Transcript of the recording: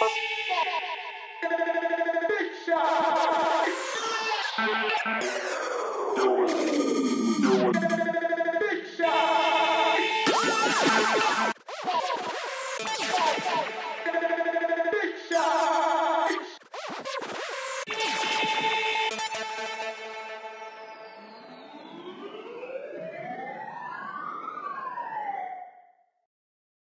Do it.